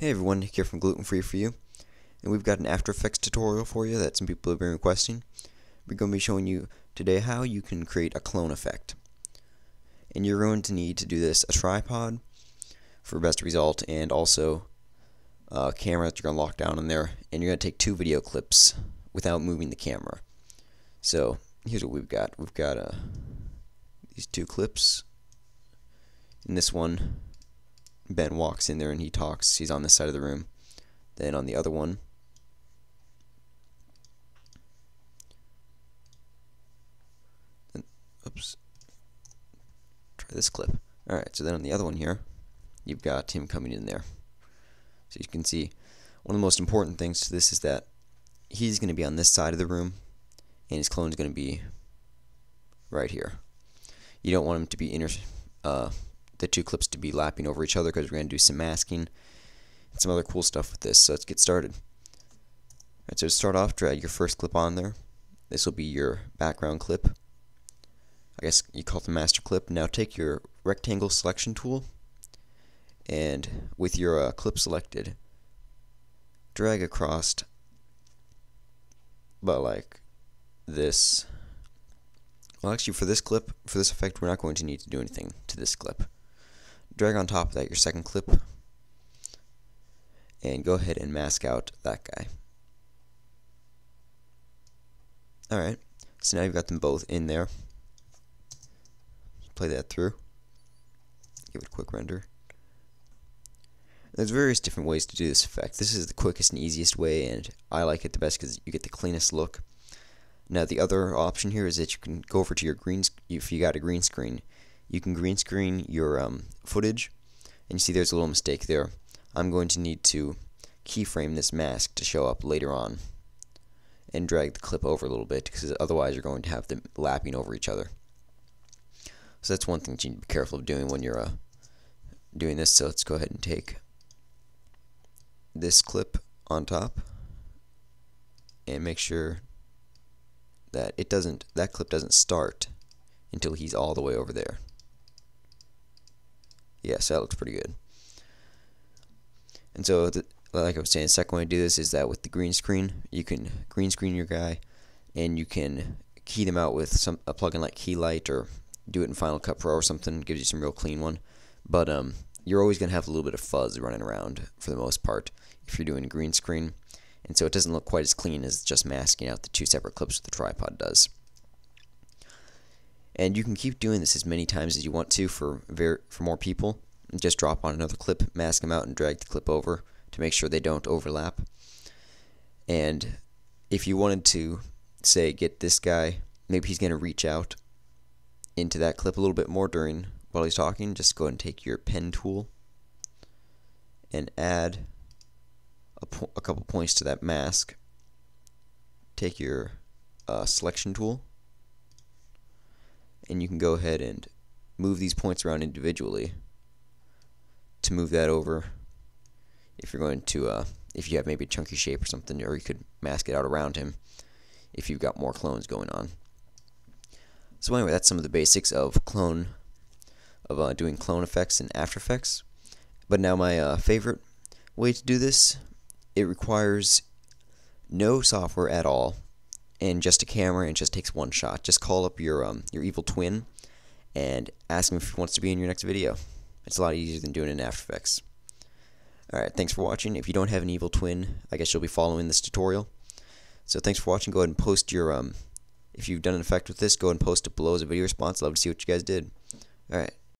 Hey everyone, Nick here from Gluten Free for you, and we've got an After Effects tutorial for you that some people have been requesting. We're going to be showing you today how you can create a clone effect. And you're going to need to do this a tripod for best result, and also a camera that you're going to lock down in there, and you're going to take two video clips without moving the camera. So here's what we've got. We've got uh, these two clips. and this one, Ben walks in there and he talks. He's on this side of the room. Then on the other one, oops, try this clip. Alright, so then on the other one here, you've got him coming in there. So you can see one of the most important things to this is that he's going to be on this side of the room and his clone is going to be right here. You don't want him to be inter uh, the two clips to be lapping over each other because we're going to do some masking and some other cool stuff with this. So let's get started. Alright, so to start off, drag your first clip on there. This will be your background clip. I guess you call it the master clip. Now take your rectangle selection tool and with your uh, clip selected, drag across but like this. Well, actually, for this clip, for this effect, we're not going to need to do anything to this clip drag on top of that your second clip and go ahead and mask out that guy. Alright, so now you've got them both in there. Play that through. Give it a quick render. There's various different ways to do this effect. This is the quickest and easiest way, and I like it the best because you get the cleanest look. Now the other option here is that you can go over to your green, if you got a green screen, you can green screen your um, footage and you see there's a little mistake there. I'm going to need to keyframe this mask to show up later on and drag the clip over a little bit because otherwise you're going to have them lapping over each other. So that's one thing that you need to be careful of doing when you're uh, doing this. So let's go ahead and take this clip on top and make sure that it doesn't that clip doesn't start until he's all the way over there. Yes, that looks pretty good. And so, the, like I was saying, the second way to do this is that with the green screen, you can green screen your guy, and you can key them out with some a plugin like Keylight or do it in Final Cut Pro or something. Gives you some real clean one. But um, you're always gonna have a little bit of fuzz running around for the most part if you're doing green screen, and so it doesn't look quite as clean as just masking out the two separate clips with the tripod does. And you can keep doing this as many times as you want to for ver- for more people. Just drop on another clip, mask them out, and drag the clip over to make sure they don't overlap. And if you wanted to, say, get this guy, maybe he's going to reach out into that clip a little bit more during while he's talking, just go ahead and take your pen tool and add a, a couple points to that mask. Take your uh, selection tool and you can go ahead and move these points around individually to move that over if you're going to uh, if you have maybe a chunky shape or something or you could mask it out around him if you've got more clones going on so anyway that's some of the basics of clone of uh, doing clone effects in After Effects but now my uh, favorite way to do this it requires no software at all and just a camera and just takes one shot. Just call up your um, your evil twin and ask him if he wants to be in your next video. It's a lot easier than doing it in After Effects. Alright, thanks for watching. If you don't have an evil twin, I guess you'll be following this tutorial. So thanks for watching. Go ahead and post your, um, if you've done an effect with this, go ahead and post it below as a video response. Love to see what you guys did. Alright.